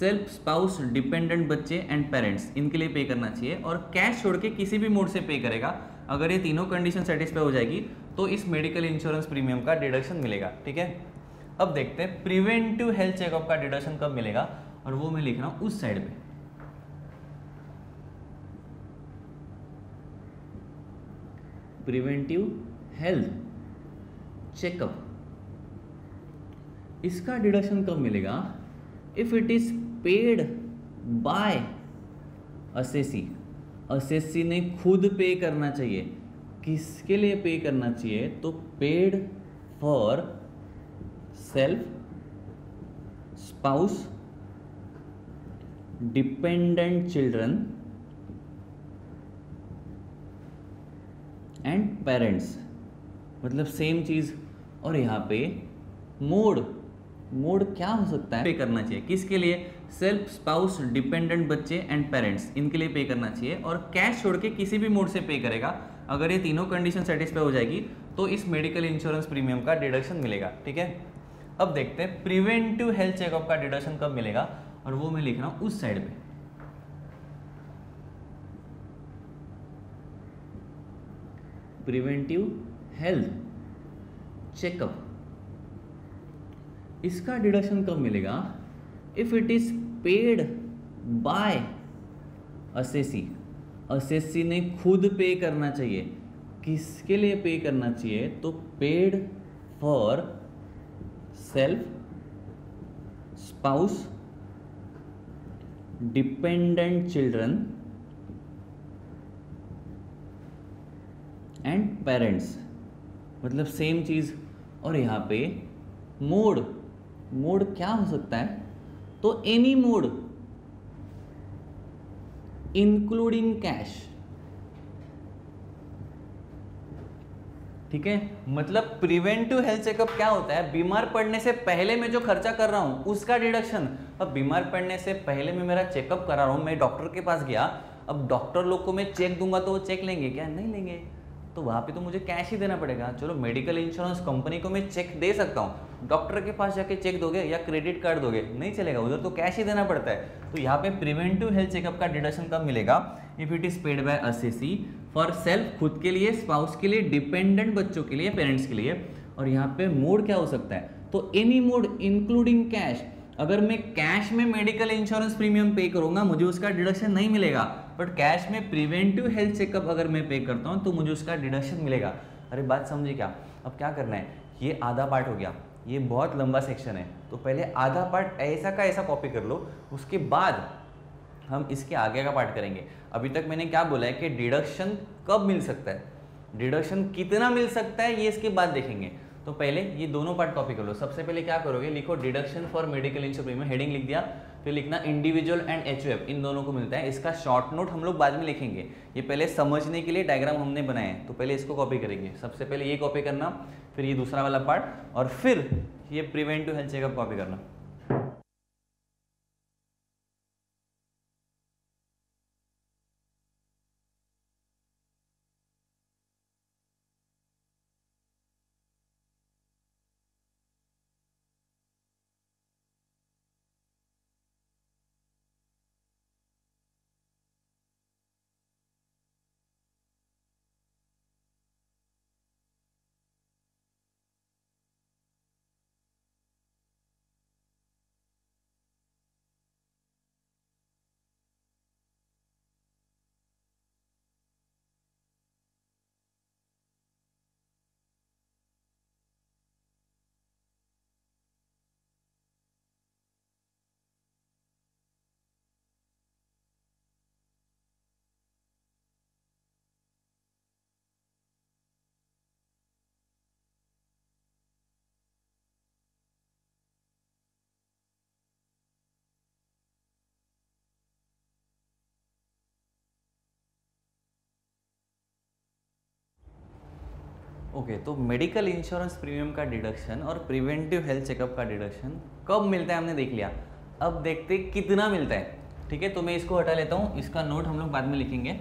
Self spouse dependent बच्चे and parents इनके लिए पे करना चाहिए और कैश छोड़ के किसी भी मोड से पे करेगा। अगर ये तीनों कंडीशन सेटिस्फाई हो जाएगी तो इस मेडिकल इंश्योरेंस प्रीमियम का डिडक्शन मिलेगा, ठीक है? अब देखते हैं प्रिवेंटिव हेल्थ चेकअप का डिडक्शन कब मिलेगा और वो मैं लिख रहा हूँ उस साइड पे। प्रिवेंटिव हेल्थ चेकअप इसका डिडक्शन कब मिलेगा? If it is paid, by. Assessee. Assessee ने खुद पे करना चाहिए। किसके लिए पे करना चाहिए? तो paid for self spouse dependent children and parents मतलब सेम चीज़। और यहाँ पे मोड। मोड क्या हो सकता है? पे करना चाहिए। किसके लिए? सेल्फ, स्पाउस, डिपेंडेंट बच्चे एंड पेरेंट्स, इनके लिए पे करना चाहिए और कैश छोड़ के किसी भी मोड से पे करेगा। अगर ये तीनों कंडीशन सेटिस्फाई हो जाएगी तो इस मेडिकल इंश्योरेंस प्रीमियम का डिडक्शन मिलेगा, ठीक है? अब देखते हैं प्रिवेंटिव हेल्थ चेकअप का डिडक्शन कब मिलेगा, और वो मैं लिख रहा हूँ उस साइड पे। प्रिवेंटिव हेल्थ चेकअप इसका डिडक्शन कब मिलेगा? If it is paid by assessee assessee ने खुद पे करना चाहिए। किसके लिए पे करना चाहिए? तो paid for self spouse dependent children and parents मतलब सेम चीज़। और यहाँ पे मोड मोड क्या हो सकता है? तो एनी मोड इंक्लूडिंग कैश ठीक है? मतलब प्रिवेंटिव हेल्थ चेकअप क्या होता है? बीमार पड़ने से पहले मैं जो खर्चा कर रहा हूँ, उसका डिडक्शन अब बीमार पड़ने से पहले मैं मेरा चेकअप करा रहा हूँ, मैं डॉक्टर के पास गया, अब डॉक्टर लोग को मैं चेक दूँगा तो वो चेक लेंगे क्या? नहीं लेंगे। तो वहाँ पे तो मुझे कैश ही देना पड़ेगा। चलो मेडिकल इंश्योरेंस कंपनी को मैं चेक दे सकता हूँ। डॉक्टर के पास जाके चेक दोगे या क्रेडिट कार्ड दोगे? नहीं चलेगा, उधर तो कैश ही देना पड़ता है। तो यहाँ पे प्रिवेंटिव हेल्थ चेकअप का डिडक्शन कब मिलेगा? If it is paid by assessee for self खुद के लिए स्पाउस के लिए डिपेंडेंट बच्चों के लिए पेरेंट्स के लिए। और यहाँ पे मोड क्या हो सकता है? तो एनी मोड इंक्लूडिंग कैश अगर मैं कैश में मेडिकल इंश्योरेंस प्रीमियम पे करूँगा, मुझे उसका डिडक्शन नहीं मिलेगा। बट कैश में प्रिवेंटिव हेल्थ चेकअप अगर मैं पे करता हूँ तो मुझे उसका डिडक्शन मिलेगा। अरे बात समझिए क्या? अब क्या करना है? ये आधा पार्ट हो गया। ये बहुत लंबा सेक्शन है। तो पहले आधा पार्ट ऐसा का ऐसा कॉपी कर लो। उसके बाद हम इसके आगे का पार्ट करेंगे। अभी तक मैंने क्या बोला है कि डिडक्शन कब मिल सकता है? डिडक्शन कितना मिल सकता है, ये इसके बाद देखेंगे। तो पहले ये दोनों पार्ट कॉपी कर लो। सबसे पहले क्या करोगे? लिखो डिडक्शन फॉर मेडिकल इंश्योरेंस में हेडिंग लिख दिया। फिर लिखना इंडिविजुअल एंड एच इन दोनों को मिलता है। इसका शॉर्ट नोट हम लोग बाद में लिखेंगे। ये पहले समझने के लिए डायग्राम हमने बनाए हैं तो पहले इसको कॉपी करेंगे। सबसे पहले ये कॉपी करना, फिर ये दूसरा वाला पार्ट और फिर ये प्रिवेंटिव हेल्थ चेकअप कॉपी करना। ओके okay, तो मेडिकल इंश्योरेंस प्रीमियम का डिडक्शन और प्रिवेंटिव हेल्थ चेकअप का डिडक्शन कब मिलता है हमने देख लिया? अब देखते कितना मिलता है। ठीक है तो मैं इसको हटा लेता हूँ। इसका नोट हम लोग बाद में लिखेंगे।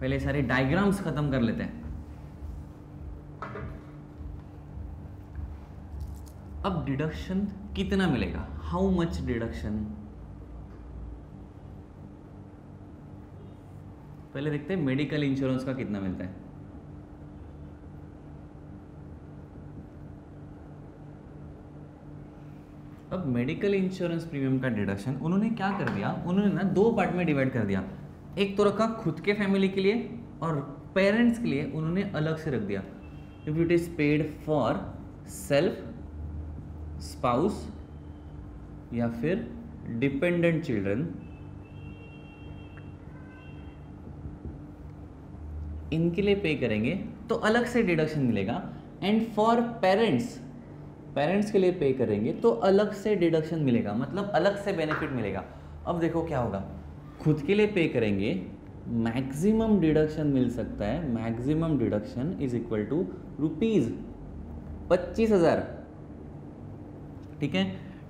पहले सारे डायग्राम्स खत्म कर लेते हैं। अब डिडक्शन कितना मिलेगा? हाउ मच डिडक्शन पहले देखते हैं मेडिकल इंश्योरेंस का कितना मिलता है। अब मेडिकल इंश्योरेंस प्रीमियम का डिडक्शन उन्होंने क्या कर दिया? उन्होंने ना दो पार्ट में डिवाइड कर दिया। एक तो रखा खुद के फैमिली के लिए और पेरेंट्स के लिए उन्होंने अलग से रख दिया। If it is paid for self spouse या फिर डिपेंडेंट चिल्ड्रन इनके लिए पे करेंगे तो अलग से डिडक्शन मिलेगा। एंड फॉर पेरेंट्स पेरेंट्स के लिए पे करेंगे तो अलग से डिडक्शन मिलेगा मतलब अलग से बेनिफिट मिलेगा। अब देखो क्या होगा, खुद के लिए पे करेंगे, मैक्सिमम डिडक्शन मिल सकता है, maximum deduction is equal to rupees पच्चीस हज़ार। ठीक है?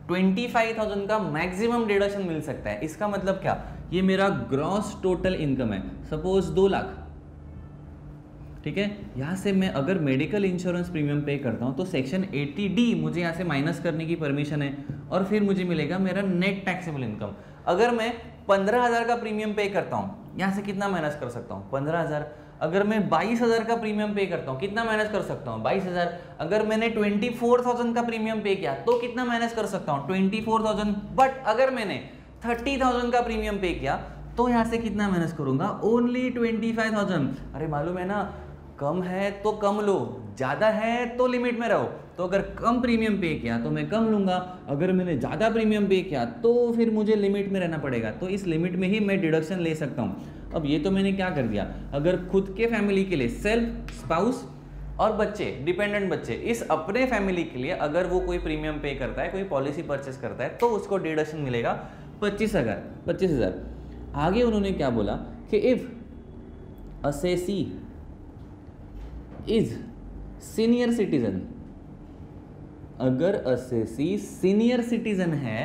ट्वेंटी फाइव थाउज़ेंड का मैक्सिमम डिडक्शन मिल सकता है। इसका मतलब क्या? ये मेरा ग्रॉस टोटल इनकम है। सपोज़ दो लाख। ठीक है? यहाँ से मैं अगर मेडिकल इंश्योरेंस प्रीमियम पे करता हूँ तो सेक्शन 80 डी मुझे यहाँ से माइनस करने की परमिशन है और फिर मुझे मिलेगा मेरा नेट टैक्सेबल इनकम अगर मैं पंद्रह हज़ार का प्रीमियम पे करता हूँ, यहाँ से कितना माइनस कर सकता हूँ? पंद्रह हज़ार। अगर मैं बाईस हज़ार का प्रीमियम पे करता हूँ, कितना माइनस कर सकता हूँ? बाईस हज़ार। अगर मैंने ट्वेंटी फोर थाउज़ेंड का प्रीमियम पे किया तो कितना माइनस कर सकता हूँ? ट्वेंटी फोर थाउज़ेंड बट अगर मैंने थर्टी थाउज़ेंड का प्रीमियम पे किया तो यहाँ से कितना माइनस करूँगा? ओनली ट्वेंटी फाइव थाउज़ेंड अरे मालूम है ना कम है तो कम लो, ज़्यादा है तो लिमिट में रहो। तो अगर कम प्रीमियम पे किया तो मैं कम लूँगा, अगर मैंने ज़्यादा प्रीमियम पे किया तो फिर मुझे लिमिट में रहना पड़ेगा। तो इस लिमिट में ही मैं डिडक्शन ले सकता हूँ। अब ये तो मैंने क्या कर दिया? अगर खुद के फैमिली के लिए सेल्फ स्पाउस और बच्चे डिपेंडेंट बच्चे, इस अपने फैमिली के लिए अगर वो कोई प्रीमियम पे करता है, कोई पॉलिसी परचेस करता है तो उसको डिडक्शन मिलेगा पच्चीस हज़ार पच्चीस हज़ार। आगे उन्होंने क्या बोला कि if assessee is senior citizen अगर असेसी सीनियर सिटीजन है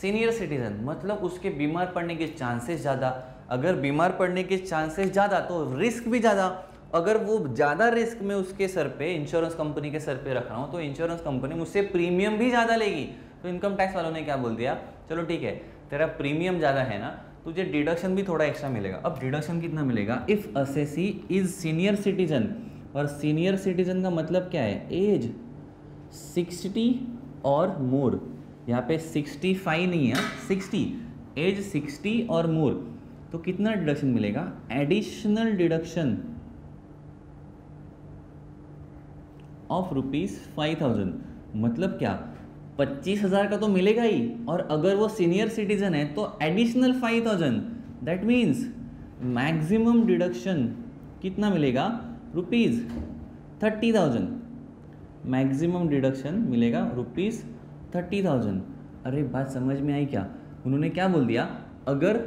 सीनियर सिटीजन मतलब उसके बीमार पड़ने के चांसेस ज़्यादा। अगर बीमार पड़ने के चांसेस ज़्यादा तो रिस्क भी ज़्यादा। अगर वो ज़्यादा रिस्क में उसके सर पे इंश्योरेंस कंपनी के सर पे रख रहा हूँ तो इंश्योरेंस कंपनी मुझसे प्रीमियम भी ज़्यादा लेगी। तो इनकम टैक्स वालों ने क्या बोल दिया? चलो ठीक है, तेरा प्रीमियम ज़्यादा है ना, तुझे डिडक्शन भी थोड़ा एक्स्ट्रा मिलेगा। अब डिडक्शन कितना मिलेगा? If assessee is senior citizen और सीनियर सिटीजन का मतलब क्या है? एज 60 और मोर यहाँ पे 65 नहीं है 60 एज 60 और मोर तो कितना डिडक्शन मिलेगा? Additional deduction of rupees five thousand मतलब क्या? पच्चीस हज़ार का तो मिलेगा ही। और अगर वो सीनियर सिटीजन है तो additional five thousand that means maximum deduction कितना मिलेगा? Rupees thirty thousand maximum deduction मिलेगा रुपीज़ थर्टी थाउज़ेंड अरे बात समझ में आई क्या? उन्होंने क्या बोल दिया? अगर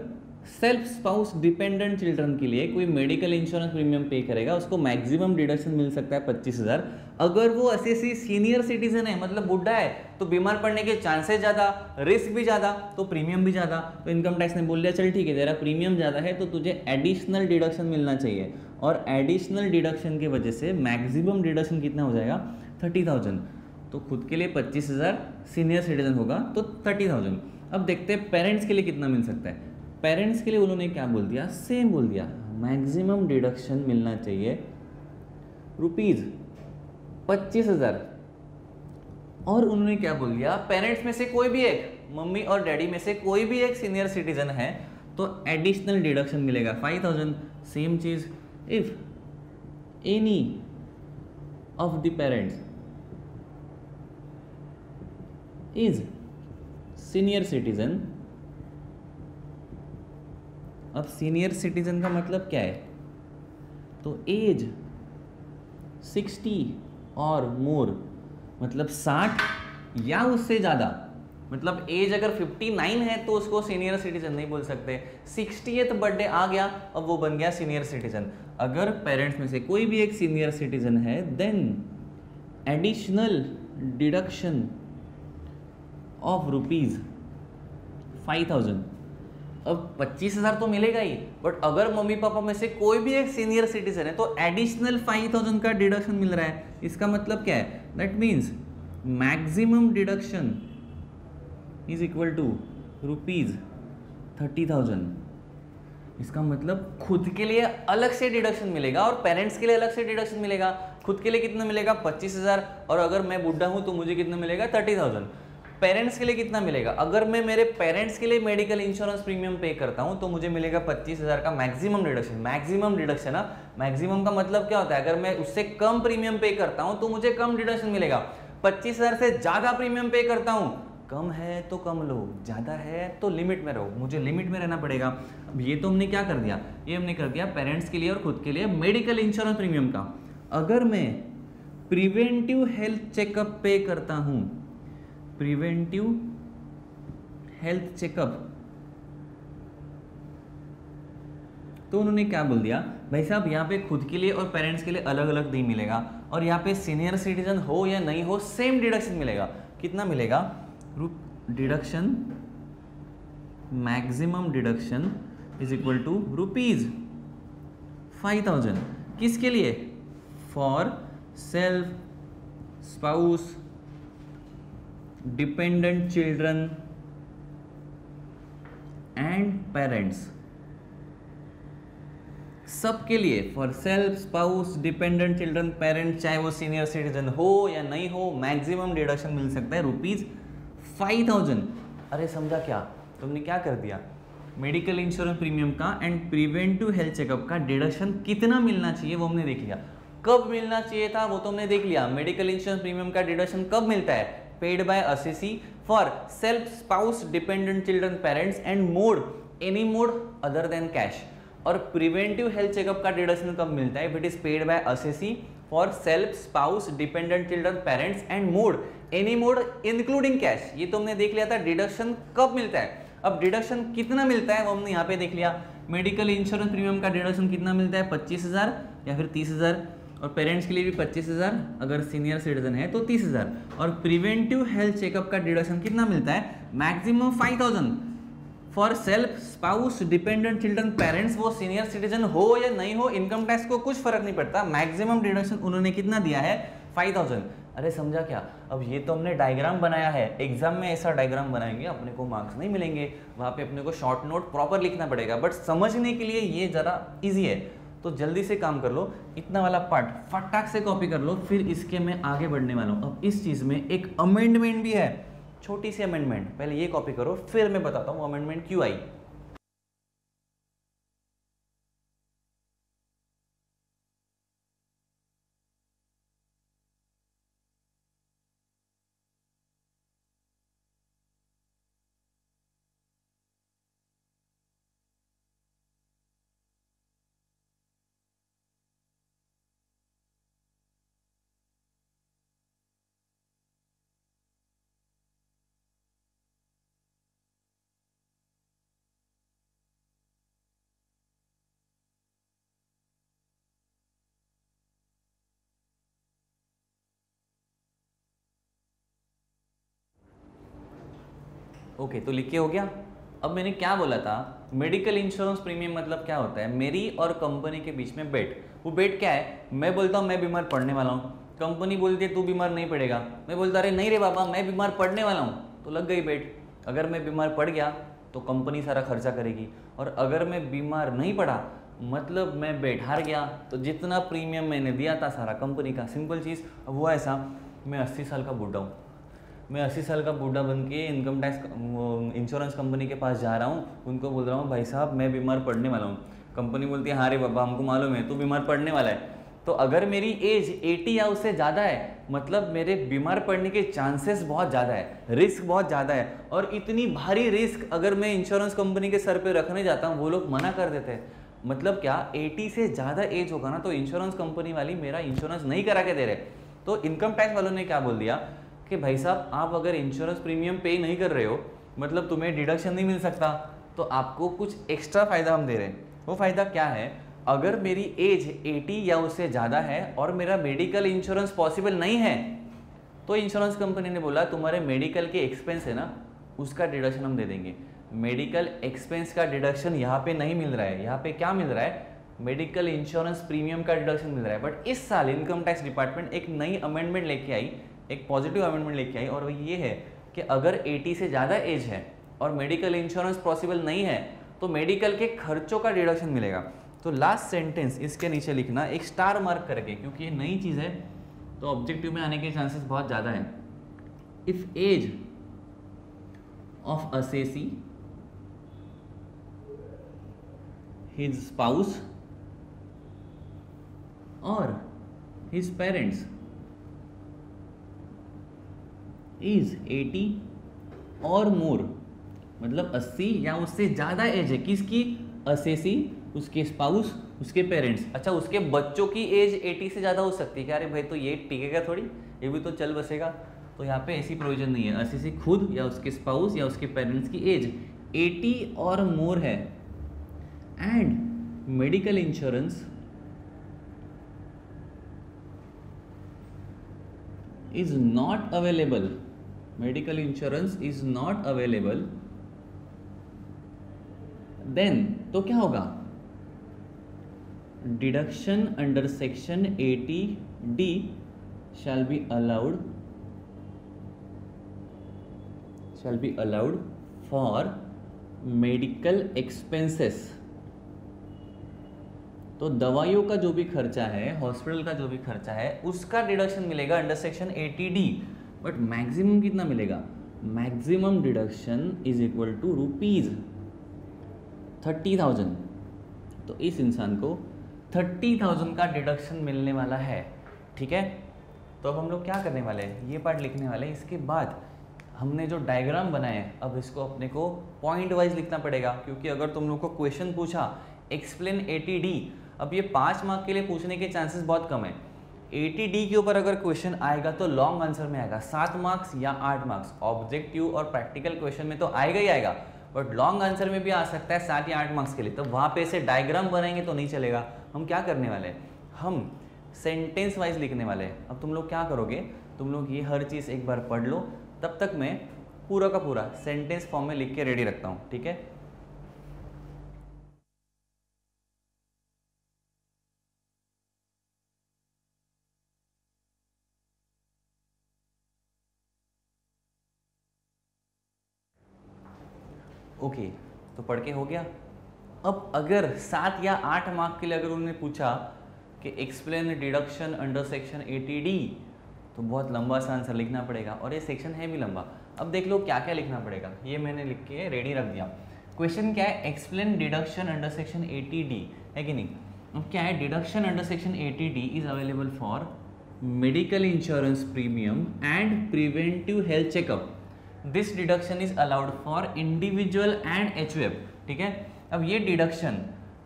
सेल्फ स्पाउस डिपेंडेंट चिल्ड्रन के लिए कोई मेडिकल इंश्योरेंस प्रीमियम पे करेगा, उसको मैक्सिमम डिडक्शन मिल सकता है पच्चीस हज़ार। अगर वो ऐसे सीनियर सिटीजन है मतलब बुढ़ा है तो बीमार पड़ने के चांसेस ज़्यादा रिस्क भी ज़्यादा तो प्रीमियम भी ज़्यादा। तो इनकम टैक्स ने बोल दिया, चल ठीक है, तेरा प्रीमियम ज़्यादा है तो तुझे एडिशनल डिडक्शन मिलना चाहिए। और एडिशनल डिडक्शन की वजह से मैक्सिमम डिडक्शन कितना हो जाएगा? थर्टी थाउज़ेंड तो खुद के लिए पच्चीस हज़ार सीनियर सिटीजन होगा तो थर्टी थाउज़ेंड अब देखते हैं पेरेंट्स के लिए कितना मिल सकता है. पेरेंट्स के लिए उन्होंने क्या बोल दिया? सेम बोल दिया. मैक्सिमम डिडक्शन मिलना चाहिए रुपीज़ पच्चीस हज़ार. और उन्होंने क्या बोल दिया? पेरेंट्स में से कोई भी एक, मम्मी और डैडी में से कोई भी एक सीनियर सिटीजन है तो एडिशनल डिडक्शन मिलेगा फाइव थाउज़ेंड सेम चीज़. If any of the parents is senior citizen अब सीनियर सिटीजन का मतलब क्या है? तो एज 60 और मोर मतलब 60 या उससे ज़्यादा मतलब एज अगर 59 है तो उसको सीनियर सिटीजन नहीं बोल सकते। सिक्सटी बर्थडे आ गया, अब वो बन गया सीनियर सिटीजन अगर पेरेंट्स में से कोई भी एक सीनियर सिटीजन है then additional deduction of rupees five thousand अब पच्चीस हज़ार तो मिलेगा ही बट अगर मम्मी पापा में से कोई भी एक सीनियर सिटीजन है तो एडिशनल फाइव थाउज़ेंड का डिडक्शन मिल रहा है। इसका मतलब क्या है? That means maximum deduction is equal to rupees thirty thousand इसका मतलब खुद के लिए अलग से डिडक्शन मिलेगा और पेरेंट्स के लिए अलग से डिडक्शन मिलेगा। खुद के लिए कितना मिलेगा? पच्चीस हज़ार। और अगर मैं बुढ़ा हूँ तो मुझे कितना मिलेगा? थर्टी थाउज़ेंड पेरेंट्स के लिए कितना मिलेगा? अगर मैं मेरे पेरेंट्स के लिए मेडिकल इंश्योरेंस प्रीमियम पे करता हूँ तो मुझे मिलेगा पच्चीस हज़ार का मैक्सिमम डिडक्शन मैक्सिमम डिडक्शन ना मैक्सिमम का मतलब क्या होता है? अगर मैं उससे कम प्रीमियम पे करता हूँ तो मुझे कम डिडक्शन मिलेगा। पच्चीस हज़ार से ज़्यादा प्रीमियम पे करता हूँ कम है तो कम लो, ज़्यादा है तो लिमिट में रहो। मुझे लिमिट में रहना पड़ेगा। अब ये तो हमने क्या कर दिया? ये हमने कर दिया पेरेंट्स के लिए और खुद के लिए मेडिकल इंश्योरेंस प्रीमियम का। अगर मैं प्रिवेंटिव हेल्थ चेकअप पे करता हूँ प्रिवेंटिव हेल्थ चेकअप तो उन्होंने क्या बोल दिया? भाई साहब, यहाँ पे खुद के लिए और पेरेंट्स के लिए अलग अलग नहीं मिलेगा। और यहाँ पे सीनियर सिटीजन हो या नहीं हो सेम डिडक्शन मिलेगा। कितना मिलेगा? Deduction maximum deduction is equal to rupees five thousand किसके लिए? For self spouse dependent children and parents सबके लिए for self spouse dependent children parent चाहे वो सीनियर सिटीजन हो या नहीं हो मैक्सिमम डिडक्शन मिल सकता है रुपीज़ फाइव थाउज़ेंड। अरे समझा क्या? तुमने क्या कर दिया? मेडिकल इंश्योरेंस प्रीमियम का एंड प्रिवेंटिव हेल्थ चेकअप का डिडक्शन कितना मिलना चाहिए वो हमने देख लिया। कब मिलना चाहिए था वो तो हमने देख लिया। मेडिकल इंश्योरेंस प्रीमियम का डिडक्शन कब मिलता है? Paid by assessee for self spouse dependent children parents and mode any mode other than cash और प्रिवेंटिव हेल्थ चेकअप का डिडक्शन कब मिलता है? It is paid by assessee for self spouse dependent children parents and mode any mode including cash ये तो हमने देख लिया था डिडक्शन कब मिलता है? अब डिडक्शन कितना मिलता है वो हमने यहाँ पे देख लिया। मेडिकल इंश्योरेंस प्रीमियम का डिडक्शन कितना मिलता है? पच्चीस हज़ार या फिर तीस हज़ार? और पेरेंट्स के लिए भी पच्चीस हज़ार, अगर सीनियर सिटीजन है तो तीस हज़ार। और प्रिवेंटिव हेल्थ चेकअप का डिडक्शन कितना मिलता है? Maximum five thousand for self spouse dependent children parents वो सीनियर सिटीजन हो या नहीं हो इनकम टैक्स को कुछ फ़र्क नहीं पड़ता। मैक्सिमम डिडक्शन उन्होंने कितना दिया है? फाइव थाउज़ेंड अरे समझा क्या? अब ये तो हमने डायग्राम बनाया है। एग्ज़ाम में ऐसा डायग्राम बनाएँगे, अपने को मार्क्स नहीं मिलेंगे। वहाँ पे अपने को शॉर्ट नोट प्रॉपर लिखना पड़ेगा। बट समझने के लिए ये ज़रा इजी है। तो जल्दी से काम कर लो। इतना वाला पार्ट फटाक से कॉपी कर लो, फिर इसके मैं आगे बढ़ने वाला हूँ। अब इस चीज़ में एक अमेंडमेंट भी है। छोटी सी अमेंडमेंट पहले ये कॉपी करो, फिर मैं बताता हूँ अमेंडमेंट क्यों आई ओके तो लिख के हो गया। अब मैंने क्या बोला था? मेडिकल इंश्योरेंस प्रीमियम मतलब क्या होता है? मेरी और कंपनी के बीच में बेट वो बेट क्या है? मैं बोलता हूँ, मैं बीमार पड़ने वाला हूँ। कंपनी बोलती है, तू बीमार नहीं पड़ेगा। मैं बोलता, अरे, नहीं रे बाबा, मैं बीमार पड़ने वाला हूँ। तो लग गई बेट अगर मैं बीमार पड़ गया तो कंपनी सारा खर्चा करेगी। और अगर मैं बीमार नहीं पड़ा मतलब मैं बेट हार गया। तो जितना प्रीमियम मैंने दिया था सारा कंपनी का। सिंपल चीज़। अब वो ऐसा, मैं अस्सी साल का बूढ़ा हूँ। मैं अस्सी साल का बूढ़ा बन के इनकम टैक्स इंश्योरेंस कंपनी के पास जा रहा हूँ, उनको बोल रहा हूँ, भाई साहब, मैं बीमार पड़ने वाला हूँ। कंपनी बोलती है हाँ रे बाबा, हमको मालूम है, तू बीमार पड़ने वाला है। तो अगर मेरी एज 80 या उससे ज़्यादा है मतलब मेरे बीमार पड़ने के चांसेस बहुत ज़्यादा है रिस्क बहुत ज़्यादा है। और इतनी भारी रिस्क अगर मैं इंश्योरेंस कंपनी के सर पे रखने जाता हूँ, वो लोग मना कर देते हैं। मतलब क्या 80 से ज़्यादा एज होगा ना तो इंश्योरेंस कंपनी वाली मेरा इंश्योरेंस नहीं करा के दे रहे। तो इनकम टैक्स वालों ने क्या बोल दिया? कि भाई साहब, आप अगर इंश्योरेंस प्रीमियम पे नहीं कर रहे हो मतलब तुम्हें डिडक्शन नहीं मिल सकता तो आपको कुछ एक्स्ट्रा फ़ायदा हम दे रहे हैं। वो फ़ायदा क्या है? अगर मेरी एज 80 या उससे ज़्यादा है और मेरा मेडिकल इंश्योरेंस पॉसिबल नहीं है तो इंश्योरेंस कंपनी ने बोला, तुम्हारे मेडिकल के एक्सपेंस है ना, उसका डिडक्शन हम दे देंगे। मेडिकल एक्सपेंस का डिडक्शन यहाँ पे नहीं मिल रहा है। यहाँ पे क्या मिल रहा है? मेडिकल इंश्योरेंस प्रीमियम का डिडक्शन मिल रहा है। बट इस साल इनकम टैक्स डिपार्टमेंट एक नई अमेंडमेंट लेके आई एक पॉजिटिव अमेंडमेंट लेके आई और वो ये है कि अगर 80 से ज़्यादा एज है और मेडिकल इंश्योरेंस पॉसिबल नहीं है तो मेडिकल के खर्चों का डिडक्शन मिलेगा। तो लास्ट सेंटेंस इसके नीचे लिखना, एक स्टार मार्क करके, क्योंकि ये नई चीज़ है तो ऑब्जेक्टिव में आने के चांसेस बहुत ज़्यादा है। If age of assessee his spouse और हिज पेरेंट्स इज़ 80 और मोर मतलब 80 या उससे ज़्यादा एज है। किसकी? असेसी उसके स्पाउस उसके पेरेंट्स अच्छा उसके बच्चों की एज 80 से ज़्यादा हो सकती है क्या? अरे भाई तो ये टिकेगा थोड़ी। ये भी तो चल बसेगा। तो यहाँ पे ऐसी प्रोविज़न नहीं है। असेसी खुद या उसके स्पाउस या उसके पेरेंट्स की एज 80 और मोर है। And medical insurance is not available medical insurance is not available then तो क्या होगा deduction under section 80 D shall be allowed shall be allowed for medical expenses तो दवाइयों का जो भी खर्चा है हॉस्पिटल का जो भी खर्चा है उसका डिडक्शन मिलेगा under section 80 D but maximum कितना मिलेगा? Maximum deduction is equal to rupees thirty thousand तो इस इंसान को थर्टी थाउज़ेंड का डिडक्शन मिलने वाला है, ठीक है? तो अब हम लोग क्या करने वाले हैं? ये पार्ट लिखने वाले हैं। इसके बाद हमने जो डायग्राम बनाए अब इसको अपने को पॉइंट वाइज लिखना पड़ेगा। क्योंकि अगर तुम लोग को क्वेश्चन पूछा एक्सप्लेन डी अब ये पाँच मार्क के लिए पूछने के चांसेस बहुत कम है। एटी डी के ऊपर अगर क्वेश्चन आएगा तो लॉन्ग आंसर में आएगा। सात मार्क्स या आठ मार्क्स ऑब्जेक्टिव और प्रैक्टिकल क्वेश्चन में तो आएगा ही आएगा। बट लॉन्ग आंसर में भी आ सकता है सात या आठ मार्क्स के लिए। तो वहाँ पे ऐसे डायग्राम बनाएँगे तो नहीं चलेगा। हम क्या करने वाले हैं? हम सेंटेंस वाइज लिखने वाले हैं। अब तुम लोग क्या करोगे? तुम लोग ये हर चीज़ एक बार पढ़ लो। तब तक मैं पूरा का पूरा सेंटेंस फॉर्म में लिख के रेडी रखता हूँ। ठीक है? पढ़ के हो गया। अब अगर सात या आठ मार्क के लिए अगर उन्होंने पूछा कि explain deduction under section D तो बहुत लंबा सा आंसर लिखना पड़ेगा और ये सेक्शन है भी लंबा। अब देख लो क्या क्या लिखना पड़ेगा। ये मैंने लिख के रेडी रख दिया। क्वेश्चन क्या है? Explain deduction under section D है कि नहीं? अब क्या है? Deduction under section D is available for medical insurance premium and preventive health checkup this deduction is allowed for individual and H ठीक है? अब ये deduction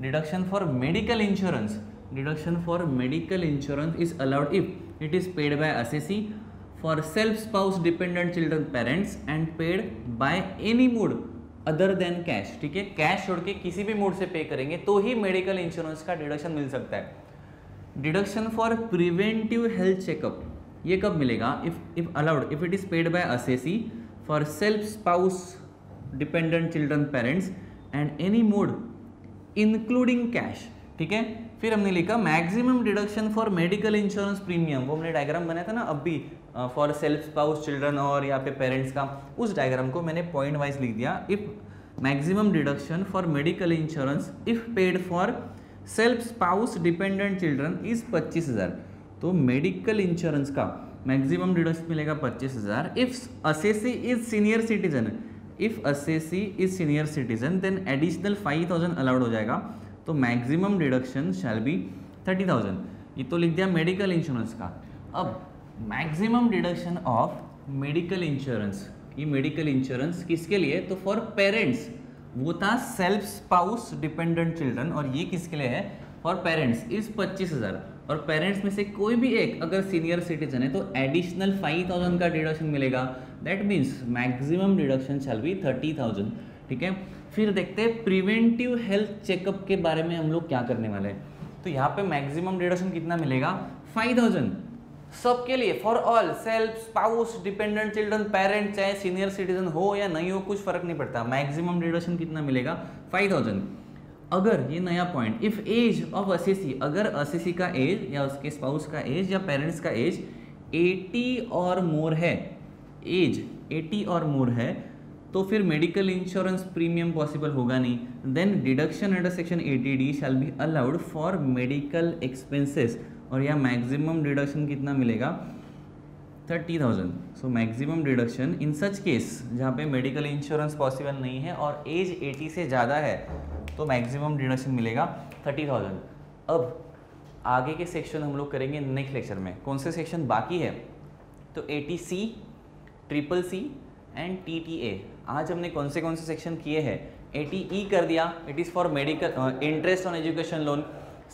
deduction for medical insurance deduction for medical insurance is allowed if it is paid by assessee for self spouse dependent children parents and paid by any mode other then cash ठीक है? Cash छोड़ के किसी भी mood से pay करेंगे तो ही मेडिकल इंश्योरेंस का डिडक्शन मिल सकता है। Deduction for preventive health checkup ये कब मिलेगा? If if allowed if it is paid by assessee for self, spouse, dependent children, parents, and any mode including cash. ठीक है? फिर हमने लिखा maximum deduction for medical insurance premium वो हमने डायग्राम बनाया था ना अब भी फॉर सेल्फ स्पाउस चिल्ड्रन और यहाँ पे पेरेंट्स का। उस डायग्राम को मैंने पॉइंट वाइज लिख दिया if maximum deduction for medical insurance if paid for self spouse dependent children is पच्चीस हज़ार. तो मेडिकल इंश्योरेंस का मैक्सिमम डिडक्शन मिलेगा पच्चीस हज़ार। If assessee is senior citizen if assessee is senior citizen then additional five thousand allowed हो जाएगा। तो maximum deduction shall be thirty thousand ये तो लिख दिया मेडिकल इंश्योरेंस का। अब maximum deduction of medical insurance ये मेडिकल इंश्योरेंस किसके लिए? तो फॉर पेरेंट्स वो था सेल्फ स्पाउस डिपेंडेंट चिल्ड्रन और ये किसके लिए है? फॉर पेरेंट्स इज़ पच्चीस हज़ार। और पेरेंट्स में से कोई भी एक अगर सीनियर सिटीजन है तो एडिशनल फाइव थाउज़ेंड का डिडक्शन मिलेगा। That means maximum deduction shall be thirty thousand ठीक है? फिर देखते हैं प्रिवेंटिव हेल्थ चेकअप के बारे में हम लोग क्या करने वाले हैं। तो यहाँ पे मैक्सिमम डिडक्शन कितना मिलेगा? फाइव थाउज़ेंड सबके लिए for all self spouse dependent children parent चाहे सीनियर सिटीजन हो या नहीं हो, कुछ फ़र्क नहीं पड़ता। मैक्सिमम डिडक्शन कितना मिलेगा? फाइव थाउज़ेंड अगर, ये नया point if age of assessee अगर असेसी का एज या उसके स्पाउस का एज या पेरेंट्स का एज 80 और मोर है एज 80 और मोर है तो फिर मेडिकल इंश्योरेंस प्रीमियम पॉसिबल होगा नहीं. Then deduction under section 80 D shall be allowed for medical expenses और यह मैक्सिमम डिडक्शन कितना मिलेगा? Thirty thousand so maximum deduction in such case जहाँ पे मेडिकल इंश्योरेंस पॉसिबल नहीं है और एज 80 से ज़्यादा है तो मैक्सिमम डिडक्शन मिलेगा थर्टी थाउज़ेंड अब, आगे के सेक्शन हम लोग करेंगे नेक्स्ट लेक्चर में। कौन से सेक्शन बाकी है? तो A T C triple C and T T A आज हमने कौन से कौन से सेक्शन किए हैं? ए टी ई कर दिया। It is for medical interest on education loan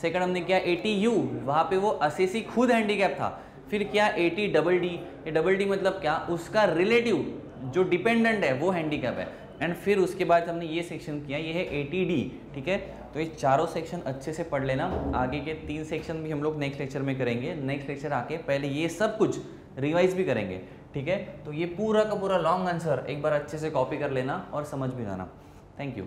second हमने किया ए टी यू वहाँ पर वो असेसी खुद हैंडीकैप था। फिर क्या ए टी डबल डी ये डबल डी मतलब क्या? उसका रिलेटिव जो डिपेंडेंट है, वो हैंडीकैप है। एंड फिर उसके बाद हमने ये सेक्शन किया, ये है ए टी डी ठीक है? तो ये चारों सेक्शन अच्छे से पढ़ लेना। आगे के तीन सेक्शन भी हम लोग नेक्स्ट लेक्चर में करेंगे। नेक्स्ट लेक्चर आके पहले ये सब कुछ रिवाइज भी करेंगे, ठीक है? तो ये पूरा का पूरा लॉन्ग आंसर एक बार अच्छे से कॉपी कर लेना और समझ भी जाना थैंक यू